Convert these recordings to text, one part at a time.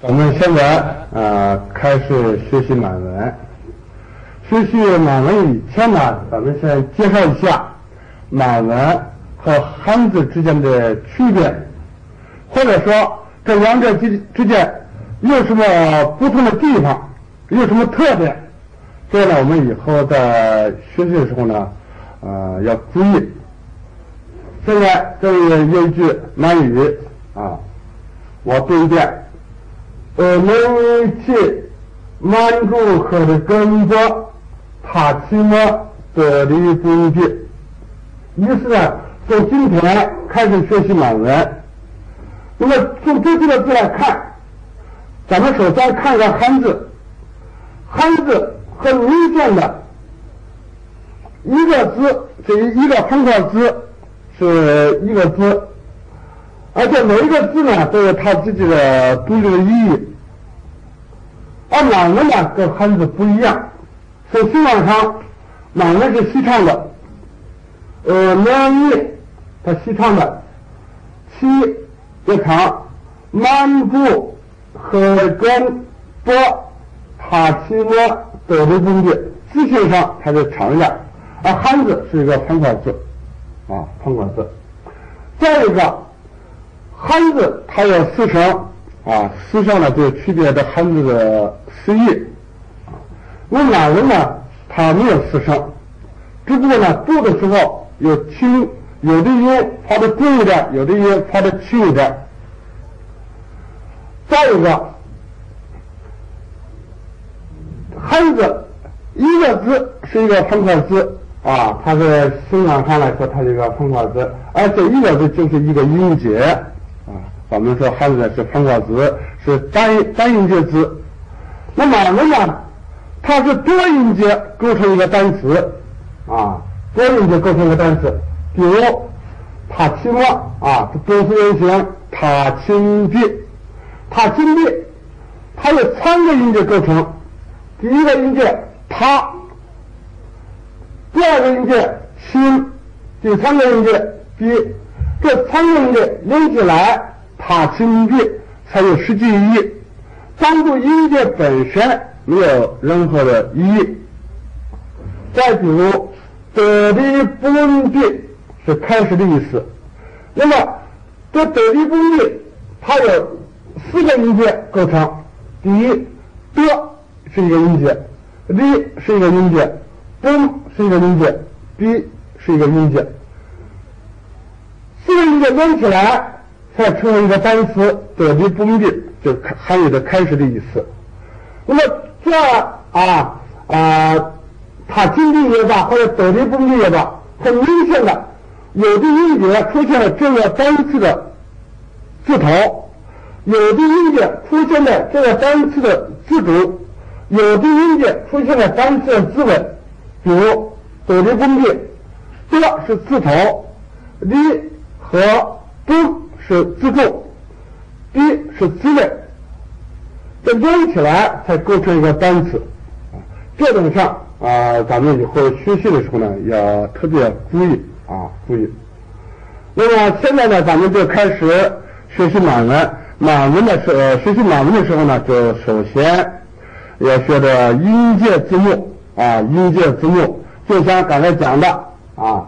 我们现在呃开始学习满文。学习满文以前呢，咱们先介绍一下满文和汉字之间的区别，或者说这两者之之间有什么不同的地方，有什么特点。这样呢，我们以后在学习的时候呢，呃要注意。现在这里有一句满语啊，我读一遍。呃，能去满足和的工作，他起码得力不竭。意思呢，从今天开始学习满文。那么从这几个字来看，咱们首先看一下汉字。汉字很明显的，一个字这一个横块字是一个字。而且每一个字呢都有它自己的独立的意义，而满文呢跟汉字不一样，从形状上，满文是西长的，呃，满语它西长的，起也长，满足和根多，它起末都是中间，字形上它是长的，而汉字是一个方块字，啊，方块字，再一个。汉字它有四声啊，四声呢就区别的汉字的词义啊。那满文呢，它没有四声，只不过呢读的时候有轻，有的音发的重一点，有的音发的轻一点。再一个，汉字一个字是一个方块字啊，它是形状上来说它是一个方块字，而这一个字就是一个音节。我们说汉字是方块字，是单单音节字。那满文呢？它是多音节构成一个单词啊，多音节构成一个单词。比如他亲我啊，动词原形，他亲笔，他亲笔，它有三个音节构成。第一个音节他，第二个音节亲，第三个音节笔，这三个音节连起来。它亲笔才有实际意义，单独音节本身没有任何的意义。再比如，得力不稳笔是开始的意思。那么，这得力不稳笔，它有四个音节构成：第一，得是一个音节，力是一个音节，崩是一个音节，笔是一个音节。四个音节连起来。再成为一个单词，得力不敌，就含有的开始的意思。那么这啊啊，它紧闭也罢，或者得力不敌也罢，很明显的，有的音节出现了这个单词的字头，有的音节出现了这个单词的字主，有的音节出现了单词的字尾。比如得力不敌，这是字头，力和不。是字重，b 是字尾，这连起来才构成一个单词。这点上啊，咱们以后学习的时候呢，要特别注意啊，注意。那么现在呢，咱们就开始学习满文。满文的时，学习满文的时候呢，就首先要学的音节字母啊，音节字母，就像刚才讲的啊。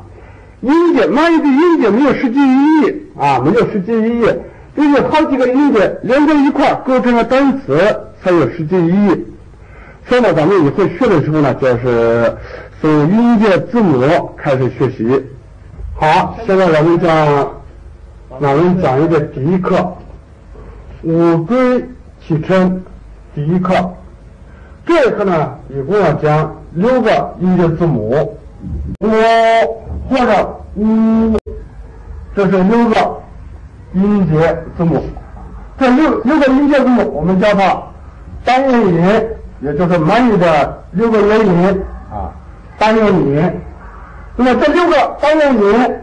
音节，满语的音节没有实际意义啊，没有实际意义，必须好几个音节连在一块构成个单词才有实际意义。所以呢，咱们以后学的时候呢，就是从音节字母开始学习。好，现在我们讲，那我们讲一个第一课，五规启程第一课。这一课呢，一共要讲六个音节字母，我。或者五，这是六个音节字母。这六六个音节字母，我们叫它单元音，也就是满语的六个元音啊，单元音。那么这六个单元音